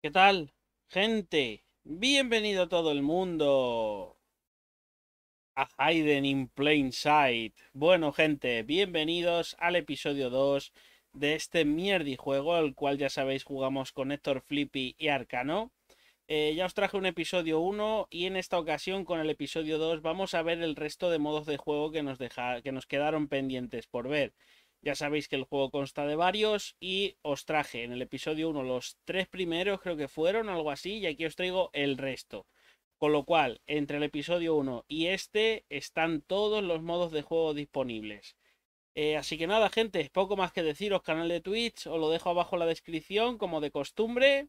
¿Qué tal, gente? Bienvenido todo el mundo a Hidden in Plain Sight. Bueno, gente, bienvenidos al episodio 2 de este mierdi juego, el cual ya sabéis jugamos con Héctor Flippy y Arcano. Eh, ya os traje un episodio 1 y en esta ocasión con el episodio 2 vamos a ver el resto de modos de juego que nos, deja, que nos quedaron pendientes por ver. Ya sabéis que el juego consta de varios y os traje en el episodio 1 los tres primeros, creo que fueron, algo así, y aquí os traigo el resto. Con lo cual, entre el episodio 1 y este están todos los modos de juego disponibles. Eh, así que nada, gente, poco más que deciros, canal de Twitch, os lo dejo abajo en la descripción, como de costumbre.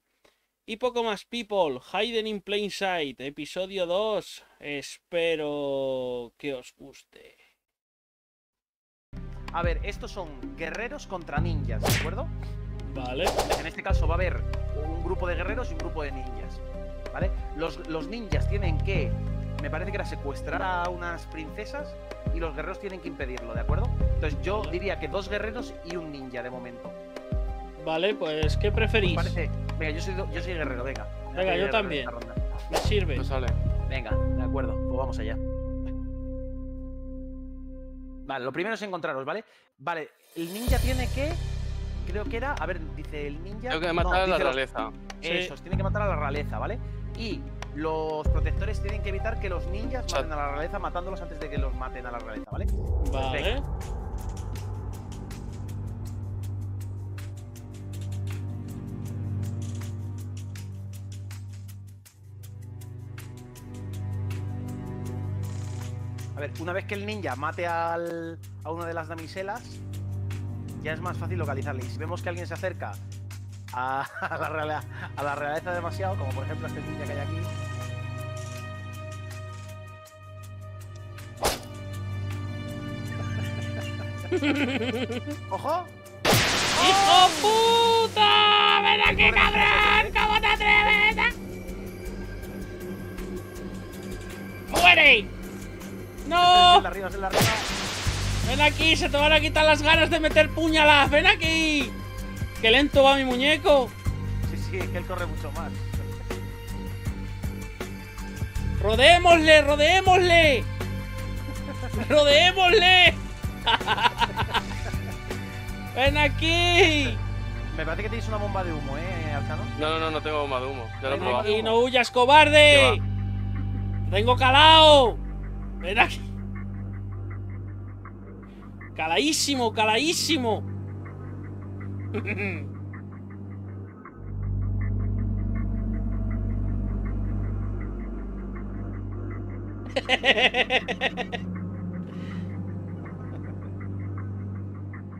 Y poco más, people, Hidden in Plain Sight, episodio 2. Espero que os guste. A ver, estos son guerreros contra ninjas, ¿de acuerdo? Vale. En este caso va a haber un grupo de guerreros y un grupo de ninjas, ¿vale? Los, los ninjas tienen que, me parece que era secuestrar a unas princesas y los guerreros tienen que impedirlo, ¿de acuerdo? Entonces yo Vale. diría que dos guerreros y un ninja de momento. Vale, pues, ¿qué preferís? Parece. Venga, yo soy, yo soy guerrero, venga. Venga, yo también. Me sirve. No sale. Venga, de acuerdo, pues vamos allá. Vale, lo primero es encontraros, ¿vale? Vale, el ninja tiene que. Creo que era. A ver, dice el ninja. Tengo que no, matar a la los- realeza. Sí. Esos, tienen que matar a la realeza, ¿vale? Y los protectores tienen que evitar que los ninjas maten a la realeza matándolos antes de que los maten a la realeza, ¿vale? Vale. Ver, una vez que el ninja mate al, a una de las damiselas, ya es más fácil localizarle. Y si vemos que alguien se acerca a, a la, reala- a la realeza demasiado, como por ejemplo este ninja que hay aquí. ¡Ojo! ¡Hijo puta! ¡Ven aquí, cabrón! ¿Cómo te atreves? eh? ¡Muere! Arriba, es el de arriba. ¡Ven aquí! ¡Se te van a quitar las ganas de meter puñalas! ¡Ven aquí! ¡Qué lento va mi muñeco! Sí, sí, es que él corre mucho más. ¡Rodémosle! ¡Rodémosle! ¡Rodémosle! ¡Ven aquí! Me parece que tienes una bomba de humo, ¿eh, Arcano? No, no, no, no tengo bomba de humo. Ya lo he ¡Ven probado. aquí! ¡No huyas, cobarde! ¡Tengo calao! ¡Ven aquí! ¡Calaísimo, calaísimo!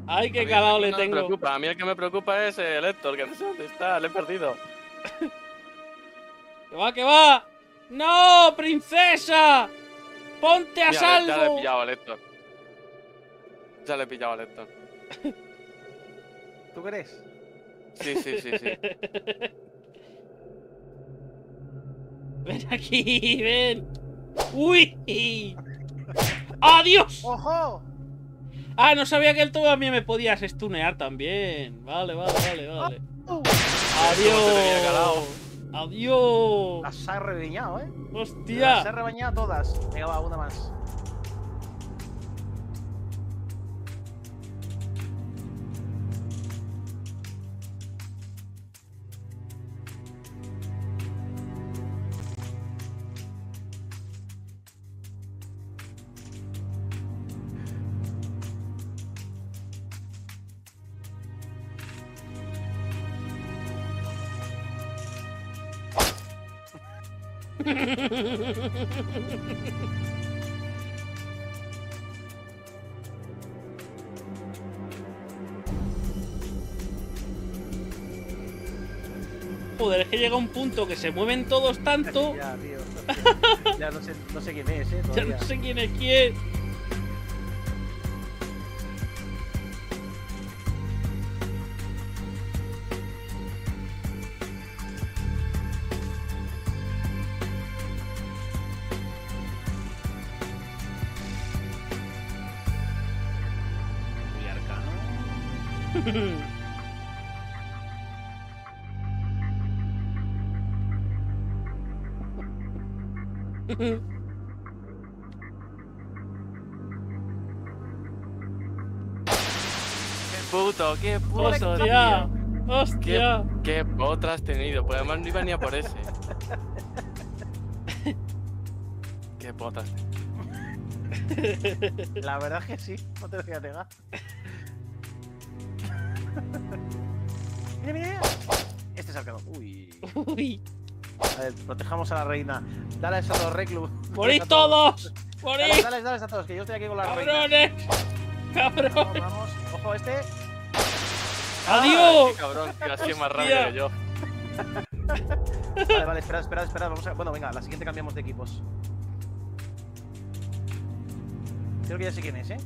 ¡Ay, qué que le no me tengo! preocupa. A mí el que me preocupa es el Héctor, que no sé dónde está, le he perdido. ¡Que va, que va! ¡No, princesa! ¡Ponte a Mira, ya le he salvo! pillado al Héctor. Ya le he pillado al Héctor. ¿Tú crees? Sí, sí, sí, sí. Ven aquí, ven. ¡Uy! ¡Adiós! ¡Ojo! Ah, no sabía que él todavía me podías stunear también. Vale, vale, vale, vale. Adiós. Adiós. las ha rebañado, ¿eh? Las ha Hostia. rebañado todas. Venga, va, una más. Joder, es que llega un punto que se mueven todos tanto. Ya, tío. ya no sé, no sé quién es, ¿eh? Ya no sé quién es quién. Qué puto, qué puto, ¡Hostia! tío. ¡Hostia! ¿Qué, qué potra has tenido, pues además no iba ni a por ese. qué potas. La verdad es que sí, no te lo voy a negar. Mira, mira, mira. Este es Arcano. Uy. Uy. A ver, protejamos a la reina. Dale a esos dos reclus. ¡Morís todos! ¡Morís! dale, dale a todos, que yo estoy aquí con la reina. ¡Cabrones! Vamos, ¡Cabrones! vamos. Ojo, este. ¡Adiós! ¡Qué cabrón! Ha sido más rápido que yo. Vale, vale, espera, espera, espera. Vamos a... Bueno, venga, la siguiente cambiamos de equipos. Creo que ya sé quién es, ¿eh?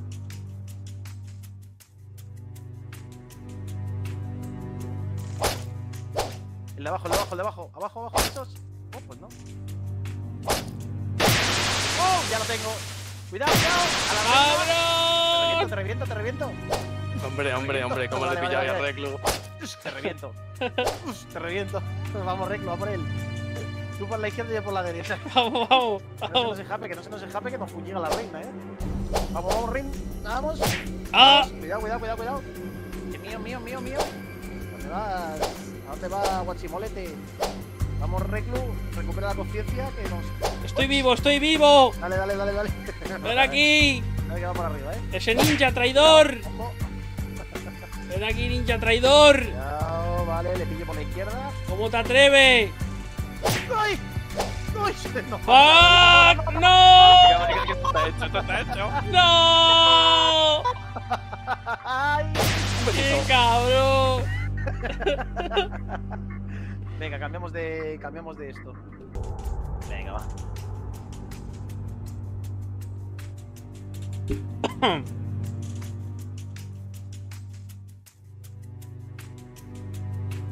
El de abajo, el de abajo, el de abajo. Abajo, abajo, esos. Oh, pues no. ¡Oh! Ya lo tengo. Cuidado, cuidado. A la reina. Te reviento, ¡Cabrón! te reviento, te reviento. Hombre, hombre, hombre, cómo le Vale, he pillado vale, vale. reclu. Uf, Te reviento. Te reviento. Vamos, Reclo, a por él. Tú por la izquierda y yo por la derecha. ¡Vamos, vamos! Que no se nos escape, que no se nos escape, que nos fuñiga la reina, eh. Vamos, vamos, Rin. Vamos. ¡Ah! Cuidado, cuidado, cuidado, cuidado. Que mío, mío, mío, mío. ¿Dónde vas? ¿A dónde vas, guachimolete? Vamos, Reclu. Recupera la conciencia que nos. ¡Estoy vivo, estoy vivo! Dale, dale, dale, dale. ¡Ven aquí! Dale, que va por arriba, eh. ¡Ese ninja traidor! Ojo. ¡Ven aquí, ninja traidor! Cuidado, vale, le pillo por la izquierda. ¿Cómo te atreves? ¡Ay! ¡Ay! No. ¡Fuck! ¡No! ¿Qué está hecho? ¿Qué está hecho? ¡No! ¡Ay! ¡Qué cabrón! Venga, cambiamos de. cambiamos de esto. Venga, va.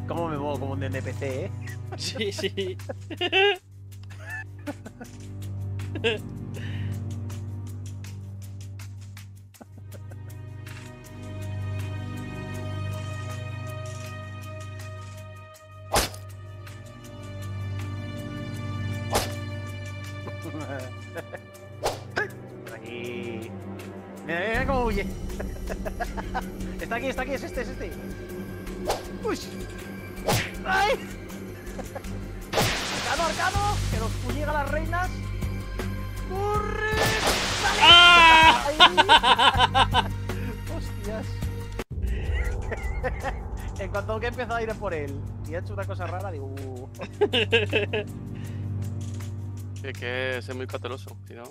¿Cómo me muevo como un NPC, eh? Sí, sí. aquí, está aquí, es este, es este. ¡Uy! ¡Ay! ¡Arcano, arcano! ¡Que nos fuñiga las reinas! ¡Corre! ¡Dale! ¡Ah! ¡Hostias! en cuanto que he empezado a ir a por él y ha hecho una cosa rara, digo... "Uh". Es que es muy cauteloso, si no.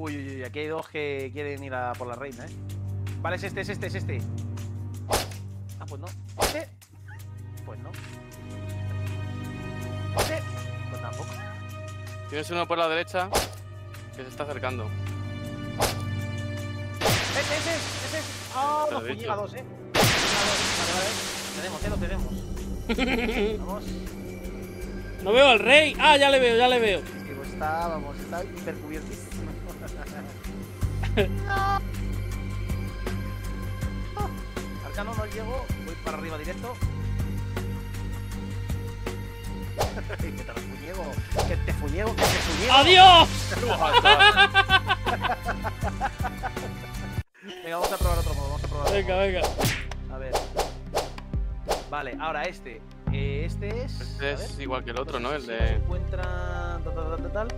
Uy, uy, uy, aquí hay dos que quieren ir a por la reina, ¿eh? Vale, es este, es este, es este. Ah, pues no. ¿Este? Pues no. ¿Este? Pues tampoco. Tienes uno por la derecha que se está acercando. ¡Ese, ese, ese! ¡Ah! Te lo Los he fuñiga dicho. dos, ¿eh? Dos. Vale, vale. Tenemos, eh, lo tenemos. Vamos. No veo al rey. Ah, ya le veo, ya le veo. Sí, pues está, vamos, está hipercubiertísimo. ¡No! Arcano no llego, voy para arriba directo. que te lo fuñego, que te fuñego, que te fuñego. ¡Adiós! Venga, vamos a probar otro modo, vamos a probar Venga, venga. A ver. Vale, ahora este. Eh, este es. Este es ver. igual que el otro, ¿no? El de. se encuentra. Tal, tal, tal, tal,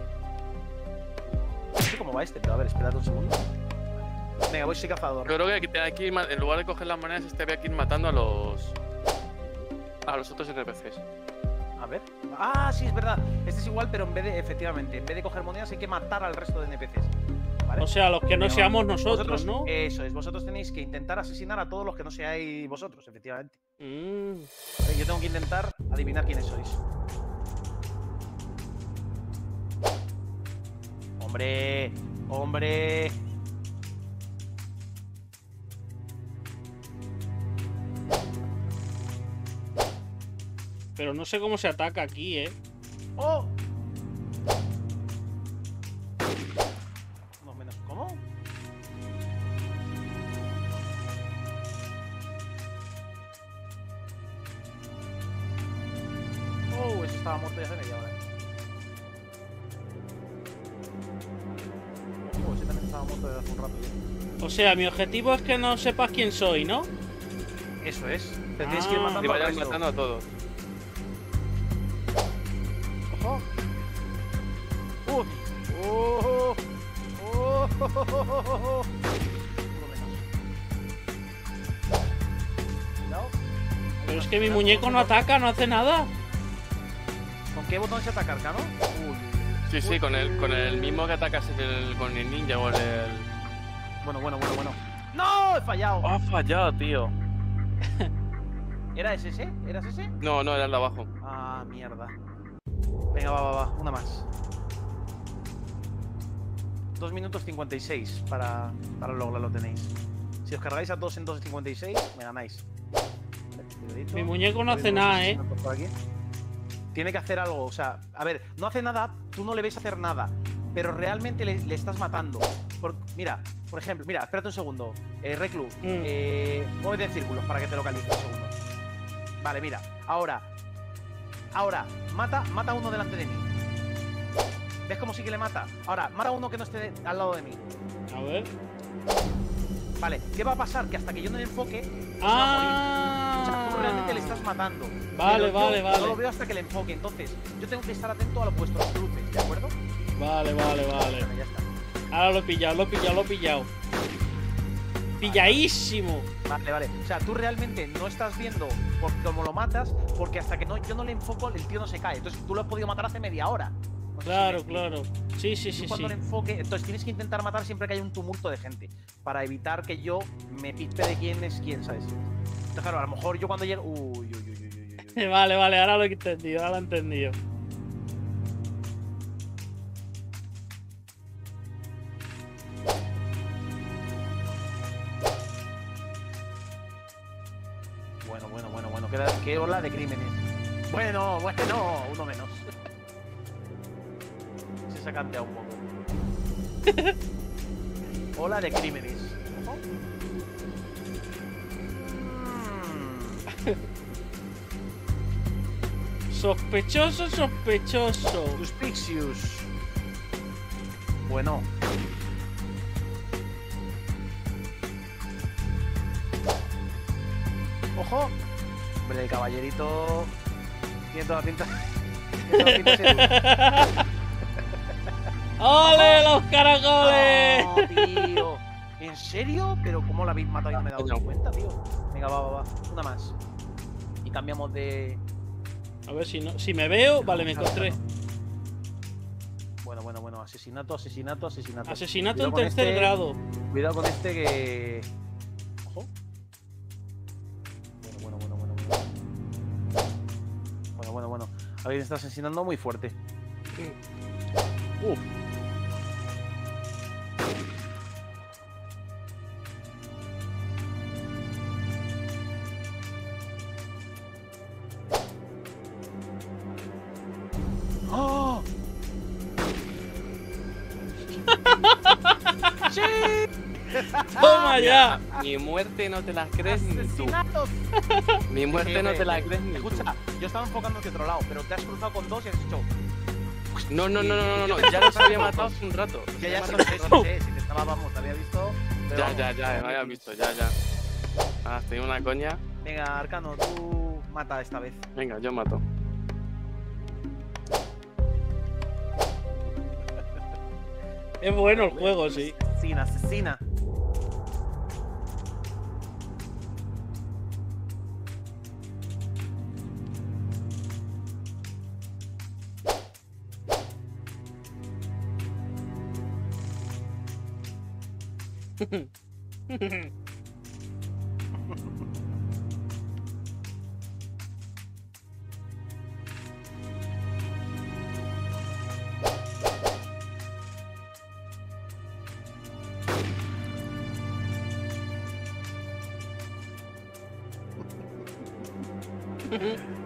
sé cómo va este, pero a ver, esperad un segundo. Venga, voy soy cazador. Yo creo que hay que ir ma- en lugar de coger las monedas, este había que ir matando a los. a los otros NPCs. A ver. Ah, sí, es verdad. Este es igual, pero en vez de, efectivamente, en vez de coger monedas hay que matar al resto de NPCs. ¿Vale? O sea, los que no Venga, seamos nosotros, Vosotros- ¿no? Eso es, vosotros tenéis que intentar asesinar a todos los que no seáis vosotros, efectivamente. Mm. Vale, Yo tengo que intentar adivinar quiénes sois. Hombre, hombre. Pero no sé cómo se ataca aquí, ¿eh? ¡Oh! Sea, mi objetivo es que no sepas quién soy, ¿no? Eso es. Tendréis que ir Ah. matando Y vayan resto. matando a todos. Ojo. Uy. Oh. Oh. Oh. Pero es que mi muñeco no ataca, no hace nada. ¿Con qué botón se ataca, Arcano? Uy. Sí, sí, con el, con el mismo que atacas el, con el ninja o el... Bueno, bueno, bueno, bueno. ¡No! He fallado. Ha fallado, tío. ¿Era ese ese? ¿Eras ese? No, no, era el de abajo. Ah, mierda. Venga, va, va, va. Una más. 2 minutos 56 para, para lograrlo tenéis. Si os cargáis a 2 en 2.56, me ganáis. Mi muñeco no hace nada, ¿eh? Tiene que hacer algo, o sea, a ver, no hace nada, tú no le ves hacer nada, pero realmente le, le estás matando. Por- mira, por ejemplo, mira, espérate un segundo. Eh, Reclu, Mm. eh, muévete en círculos para que te localice un segundo. Vale, mira, ahora, ahora, mata, mata a uno delante de mí. ¿Ves cómo sí que le mata? Ahora, mata a uno que no esté al lado de mí. A ver. Vale, ¿qué va a pasar? Que hasta que yo no le enfoque, va a morir. O sea, tú realmente le Ah. estás matando. Vale, Pero yo vale, No lo vale. veo hasta que le enfoque. Entonces, yo tengo que estar atento a lo vuestros cruces, ¿de acuerdo? Vale, vale, vale. Bueno, ya está. Ahora lo he pillado, lo he pillado, lo he pillado. Pilladísimo. Vale, vale. O sea, tú realmente no estás viendo por cómo lo matas, porque hasta que no, yo no le enfoco, el tío no se cae. Entonces, tú lo has podido matar hace media hora. No sé Claro, claro. Sí, sí, Tú sí, sí. cuando le enfoque, entonces tienes que intentar matar siempre que haya un tumulto de gente, para evitar que yo me pispe de quién es quién, ¿sabes? Entonces, claro, a lo mejor yo cuando llegue. Uy, uy, uy, uy, uy, uy, uy. Vale, vale, ahora lo he entendido, ahora lo he entendido. Qué, ola de crímenes. Bueno, bueno, uno menos. Se ha canteado un poco. ola de crímenes. Sospechoso, sospechoso. Suspicious. Bueno. El caballerito tiene toda pinta. tiene pinta de ¡Ole, los caracoles! No, tío. ¿En serio? ¿Pero cómo la habéis matado y no me he dado cuenta, tío? Venga, va, va, va. Una más. Y cambiamos de. A ver si no. Si me veo, vale, me encontré. Bueno, bueno, bueno. Asesinato, asesinato, asesinato. Asesinato en Cuidado tercer este. grado. Cuidado con este que. Alguien está asesinando muy fuerte. Mi muerte no te la crees ni tú. ¡Asesinatos! Mi muerte no te la crees ni tú. Escucha, yo estaba enfocando hacia otro lado, pero te has cruzado con dos y has hecho. No, no, no, no, no, no, no, ya los había matado hace un rato. Ya, ya, si te estaba, vamos, te había visto. pero Ya, ya, ya, me había visto, ya, ya. Ah, tenía una coña. Venga, Arcano, tú mata esta vez. Venga, yo mato. Es bueno el juego, sí. Asesina, asesina. Mm-hmm.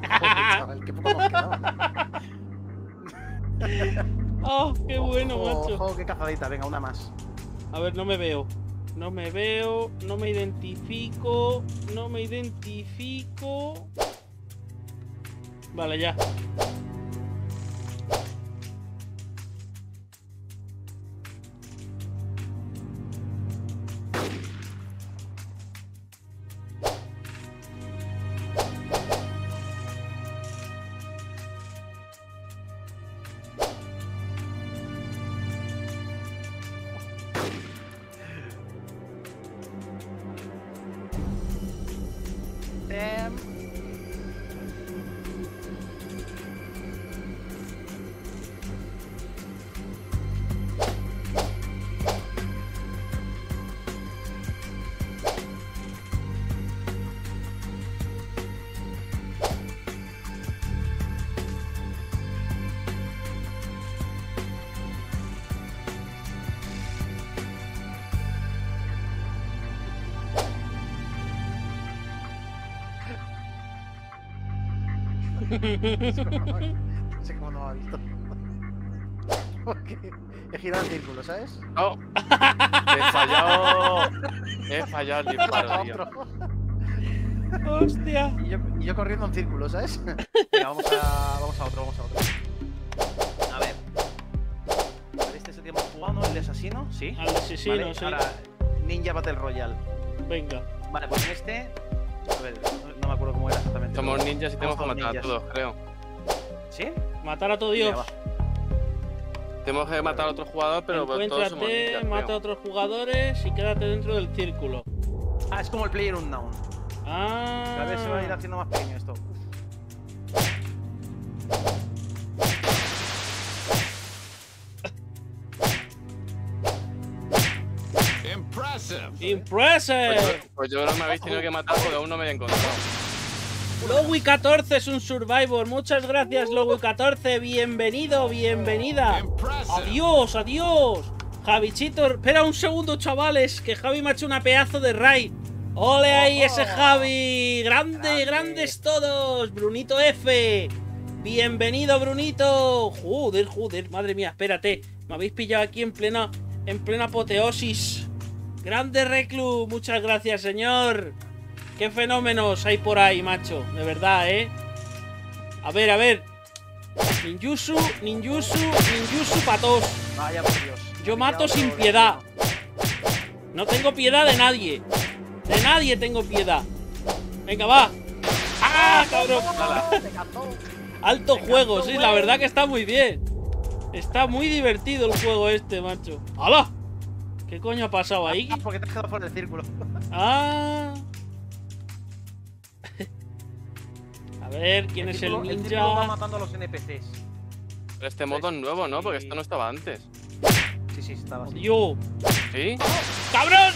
chaval, qué poco. ¡Oh, qué bueno, Ojo, macho! ojo, qué cazadita, venga, una más. A ver, no me veo. No me veo, no me identifico, no me identifico. Vale, ya. Damn. No sé cómo no me ha visto. Porque he girado en círculo, ¿sabes? ¡Oh! He fallado. He fallado el disparo, tío. ¡Hostia! Y yo, y yo corriendo en círculo, ¿sabes? Venga, vamos a, vamos a otro, vamos a otro. A ver. Vale, Este es el que hemos jugado, ¿no? El de asesino, sí. Al asesino, Vale, sí. Ahora, Ninja Battle Royale. Venga. Vale, pues en este. A ver, no, no me acuerdo cómo era exactamente. Somos ninjas y tenemos que matar a todos, creo. ¿Sí? Matar a todo Dios. Tenemos que matar a otro jugador, pero pues, todos somos ninjas. mata a otros jugadores y quédate dentro del círculo. Ah, es como el Player Unknown. Ah. Cada vez se va a ir haciendo más pequeño esto. Impressive. Pues yo, pues que me habéis tenido que matar porque aún no me había encontrado. Lowy14 es un survivor. Muchas gracias, Lowy14. Bienvenido, bienvenida. Impressive. Adiós, adiós. Javichito, espera un segundo, chavales, que Javi me ha hecho una pedazo de raid. ¡Ole ahí ese Javi! ¡Grande, Grande. grandes todos! Brunito F. Bienvenido, Brunito. Joder, joder, madre mía, espérate. Me habéis pillado aquí en plena, en plena apoteosis. Grande Reclu, muchas gracias, señor. Qué fenómenos hay por ahí, macho. De verdad, ¿eh? A ver, a ver. Ninjutsu, ninjutsu, ninjutsu patos. Vaya por Dios. Yo mato sin piedad. No tengo piedad de nadie. De nadie tengo piedad. Venga, va. ¡Ah, cabrón! Alto juego, sí, la verdad que está muy bien. Está muy divertido el juego este, macho. ¡Hala! ¿Qué coño ha pasado ahí? Ah, porque te has quedado por el círculo. Ah. A ver, ¿quién es el círculo- círculo va ninja? matando a los NPCs. Pero este modo es nuevo, ¿no? Porque esto no estaba antes. Sí, sí, estaba así. ¡Dios! ¿Sí? ¡Cabrón!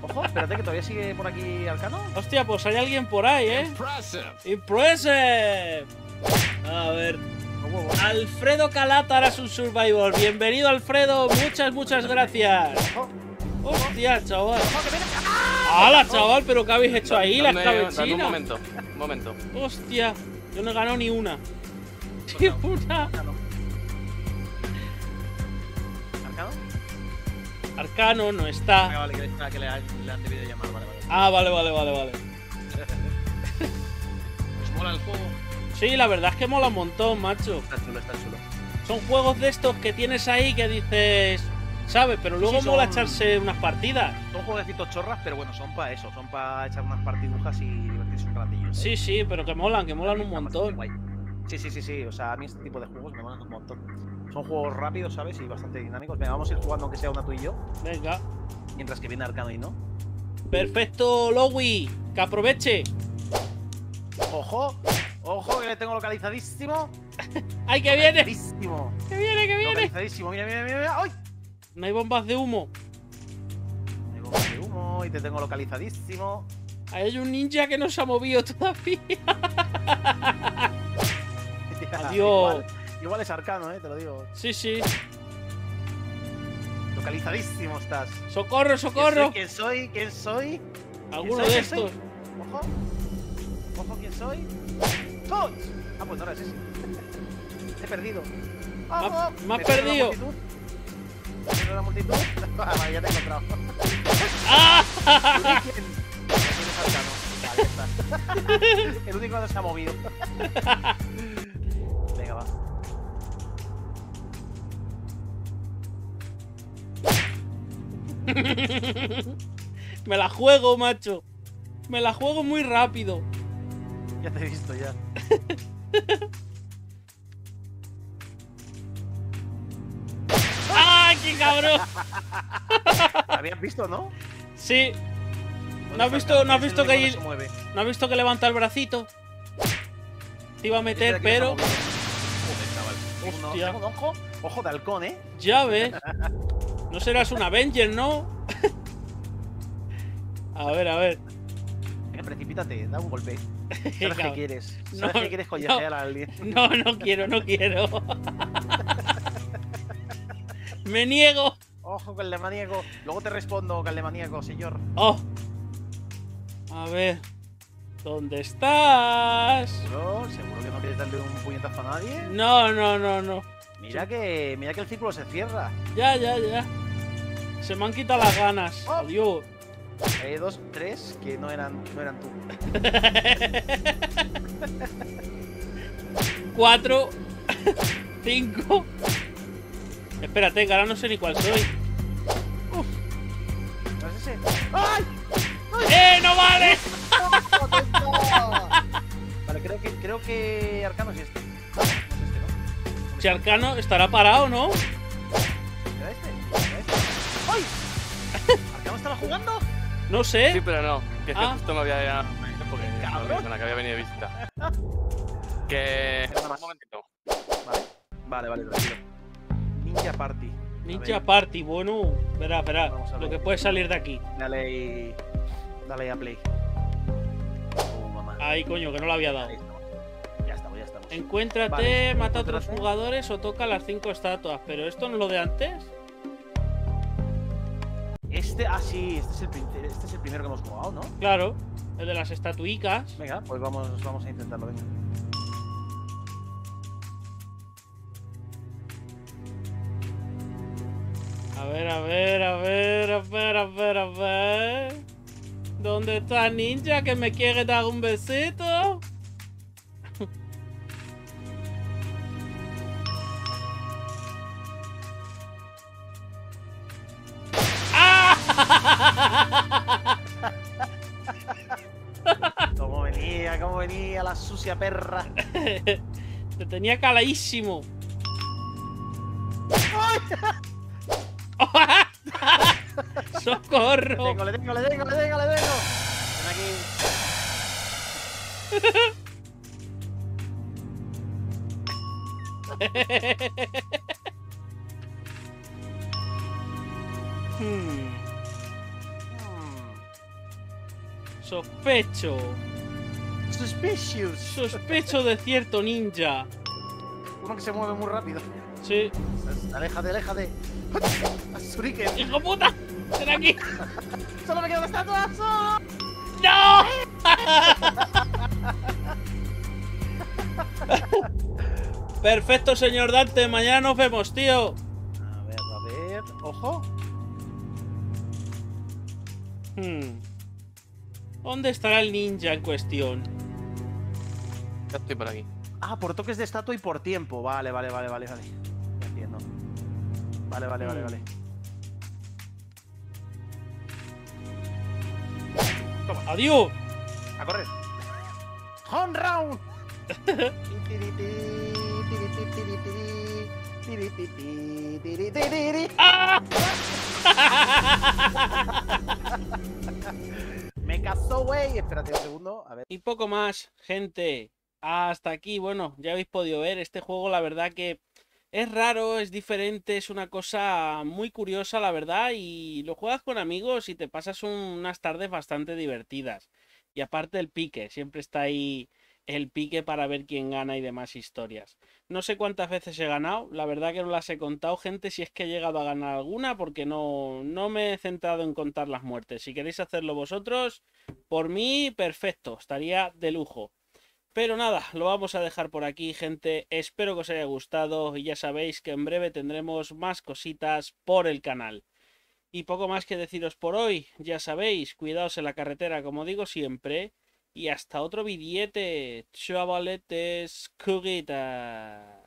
Ojo, espérate que todavía sigue por aquí Arcano. Hostia, pues hay alguien por ahí, ¿eh? Impressive. ¡Impressive! A ver. Alfredo Calátar es un survivor. Bienvenido, Alfredo. Muchas, muchas gracias. Hostia, chaval. ¡Hala, chaval! ¿Pero qué habéis hecho ahí, la Dame- dame un momento, un momento. Hostia, yo no he ganado ni una. Ni una. Arcano. No está. vale, que, espera, que le, le han debido llamar, vale, vale. Ah, vale, vale, vale, vale. ¿Os mola el juego? Sí, la verdad es que mola un montón, macho. Está chulo, está chulo. Son juegos de estos que tienes ahí que dices, ¿sabes? Pero luego Sí, mola echarse unas partidas. Son jueguecitos chorras, pero bueno, son para eso, son para echar unas partidujas y divertirse un ratillo. ¿eh? Sí, sí, pero que molan, que molan un montón. Sí, sí, sí, sí. O sea, a mí este tipo de juegos me molan un montón. Son juegos rápidos, ¿sabes? Y bastante dinámicos. Venga, vamos a ir jugando aunque sea una tú y yo. Venga. Mientras que viene Arcano y no. Perfecto, Lowy. Que aproveche. ¡Ojo! Ojo, que le tengo localizadísimo. ¡Ay, que viene! Localizadísimo. ¡Que viene, que viene! Localizadísimo. Mira, mira, mira. mira. ¡Ay! No hay bombas de humo. Tengo bomba de humo y te tengo localizadísimo. Hay un ninja que no se ha movido todavía. Adiós. Igual, igual es arcano, eh, te lo digo. Sí, sí. Localizadísimo estás. ¡Socorro, ¿Quién socorro! soy? ¿Quién soy? ¿Quién soy? Alguno soy? de ¿Quién estos. Ojo. Ojo, ¿quién soy? ¡Soy! Ah, pues no eres ese. Te he perdido. Me has ¿Me pierdo la perdido. ¿Me la multitud? Ah, vale, ya te he encontrado. ¡Ah! El único que no se ha movido. Venga, va. Me la juego, macho. Me la juego muy rápido. Ya te he visto ya. ¡Ah, qué cabrón! ¿Me habías visto, no? Sí, ¿Dónde has visto- no has visto que mueve. ¿no has visto que levanta el bracito? Te iba a meter, pero Hostia. ojo, ojo de halcón, ¿eh? ya ves. No serás un Avenger, ¿no? A ver, a ver. Precipítate, da un golpe. ¿Sabes qué quieres? No, ¿Sabes qué quieres collejear a alguien? No, no quiero, no quiero. Me niego. Ojo, calemaníaco. Luego te respondo, calemaníaco, señor. Oh. A ver. ¿Dónde estás? ¿Seguro? ¿Seguro que no quieres darle un puñetazo a nadie? No, no, no, no. Mira que, mira que el círculo se cierra. Ya, ya, ya. Se me han quitado las ganas. Oh. Adiós. Hay dos, tres que no eran, no eran tú. Cuatro. Cinco. Espérate, que ahora no sé ni cuál soy. ¿No es ese? ¡Ay! ¡Eh, no vale! vale, creo que, creo que Arcano es este. No, es este, ¿no? Si Arcano estará parado, ¿no? ¿Era este? ¿Era este? ¡Ay! ¿Arcano estaba jugando? No sé. Sí, pero no. Que es que Ah. justo me había. Porque Cabrón. con la que había venido de visita. Que. Un momentito. Vale, vale, vale, tranquilo. Ninja Party. Ninja Party, bueno. Verá, verá. Lo que puede salir de aquí. Dale y. Dale ahí a play. Oh, mamá. Ay, coño, que no lo había dado. Ahí. Ya estamos, ya estamos. Encuéntrate, Vale, mata a otros jugadores o toca las cinco estatuas. Pero esto no es lo de antes. Este, ah, sí, este es, el, este es el primero que hemos jugado, ¿no? Claro, el de las estatuicas. Venga, pues vamos, vamos a intentarlo, venga. A ver, a ver, a ver, a ver, a ver, a ver. ¿Dónde está Ninja que me quiere dar un besito? Sucia perra? Te tenía caladísimo. Le ¡Socorro! tengo, le tengo, le tengo, le tengo, le tengo. Ven aquí. Hmm, Hmm. sospecho. Suspicious. Sospecho de cierto ninja. Uno que se mueve muy rápido. Sí. Aléjate, aléjate. Shuriken. ¡Hijo puta! ¡Ven aquí! Solo me queda una estatua. ¡Solo! ¡No! Perfecto, señor Dante. Mañana nos vemos, tío. A ver, a ver. Ojo. Hmm. ¿Dónde estará el ninja en cuestión? Ya estoy por aquí. Ah, por toques de estatua y por tiempo. Vale, vale, vale, vale, vale. Ya entiendo. Vale, vale, vale, vale. ¡Adiós! A correr. Home round. Me casó, güey. Espérate un segundo. A ver. Y poco más, gente. Hasta aquí, bueno, ya habéis podido ver, este juego la verdad que es raro, es diferente, es una cosa muy curiosa la verdad y lo juegas con amigos y te pasas unas tardes bastante divertidas. Y aparte el pique, siempre está ahí el pique para ver quién gana y demás historias. No sé cuántas veces he ganado, la verdad que no las he contado, gente, si es que he llegado a ganar alguna, porque no, no me he centrado en contar las muertes. Si queréis hacerlo vosotros, por mí, perfecto, estaría de lujo. Pero nada, lo vamos a dejar por aquí, gente. Espero que os haya gustado y ya sabéis que en breve tendremos más cositas por el canal. Y poco más que deciros por hoy, ya sabéis, cuidaos en la carretera, como digo siempre. Y hasta otro billete, chavaletes, curitas.